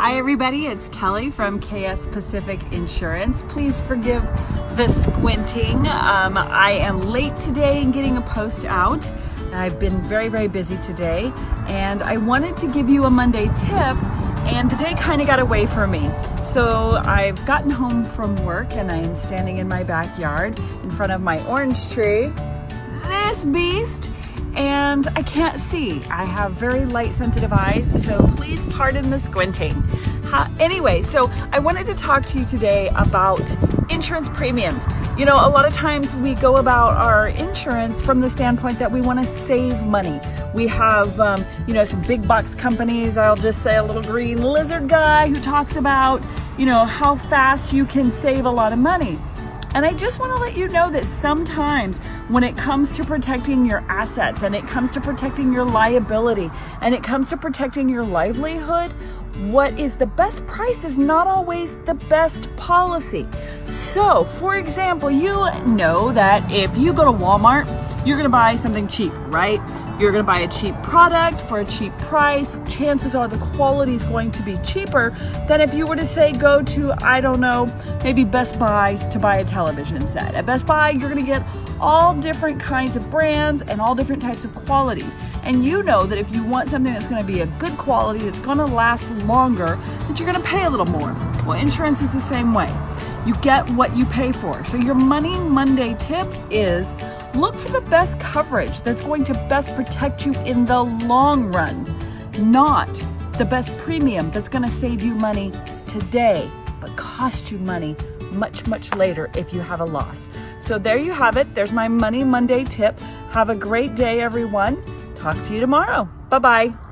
Hi everybody, it's Kelly from KS Pacific Insurance. Please forgive the squinting. Um, I am late today in getting a post out. I've been very, very busy today and I wanted to give you a Monday tip and the day kind of got away from me. So I've gotten home from work and I am standing in my backyard in front of my orange tree. This beast and I can't see. I have very light sensitive eyes, so please pardon the squinting. anyway, so I wanted to talk to you today about insurance premiums. You know, a lot of times we go about our insurance from the standpoint that we want to save money. We have, um, you know, some big box companies. I'll just say a little green lizard guy who talks about, you know, how fast you can save a lot of money. And I just want to let you know that sometimes when it comes to protecting your assets and it comes to protecting your liability and it comes to protecting your livelihood, what is the best price is not always the best policy. So, for example, you know that if you go to Walmart, you're gonna buy something cheap, right? You're gonna buy a cheap product for a cheap price. Chances are the quality is going to be cheaper than if you were to say go to, I don't know, maybe Best Buy to buy a television instead. At Best Buy, you're gonna get all different kinds of brands and all different types of qualities. And you know that if you want something that's gonna be a good quality, that's gonna last longer, that you're gonna pay a little more. Well, insurance is the same way. You get what you pay for. So your Money Monday tip is look for the best coverage that's going to best protect you in the long run, not the best premium that's going to save you money today, but cost you money much, much later if you have a loss. So there you have it. There's my Money Monday tip. Have a great day, everyone. Talk to you tomorrow. Bye bye.